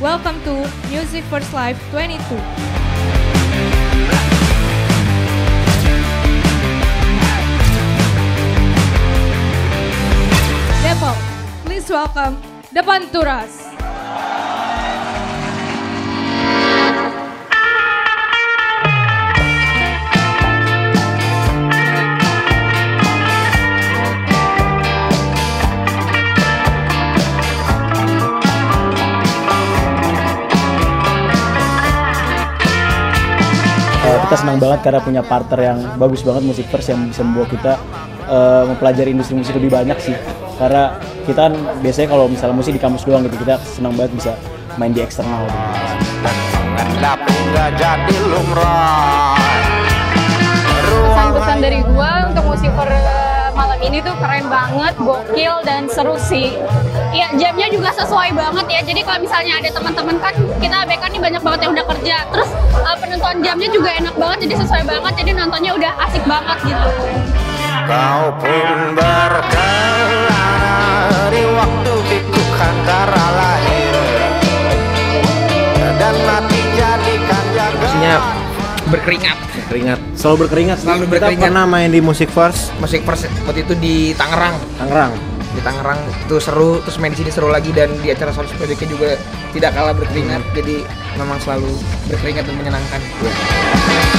Welcome to Music First Life 22. Depok, please welcome the Panturas. Uh, kita senang banget karena punya partner yang bagus banget musik first yang bisa membawa kita uh, mempelajari industri musik lebih banyak sih karena kita kan biasanya kalau misalnya musik di kampus doang gitu kita senang banget bisa main di eksternal gitu. pesan-pesan dari gua untuk musik malam ini tuh keren banget, gokil dan seru sih. Ya jamnya juga sesuai banget ya. Jadi kalau misalnya ada teman-teman kan kita BK nih banyak banget yang udah kerja. Terus uh, penentuan jamnya juga enak banget, jadi sesuai banget. Jadi nontonnya udah asik banget gitu. kau pun berkelana di waktu itu kantara lahir dan mati jadikan jaga berkeringat. Keringat, selalu berkeringat. Selalu Kita berkeringat. pernah main di musik first. Musik first waktu itu di Tangerang. Tangerang. di Tangerang itu seru terus main di sini seru lagi dan di acara Sound Projectnya juga tidak kalah berkeringat. Jadi memang selalu berkeringat dan menyenangkan. Saat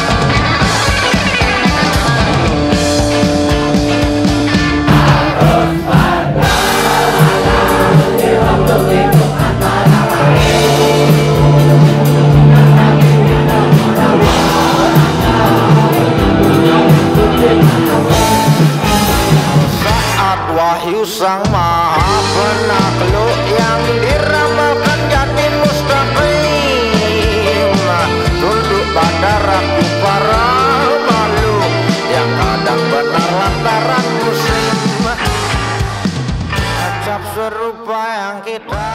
wahyu sang maha penakluk yang diramalkan jadi mustaqim. Tunduk pada rapi para makhluk yang kadang benar lantaran muslim. Acap serupa yang kita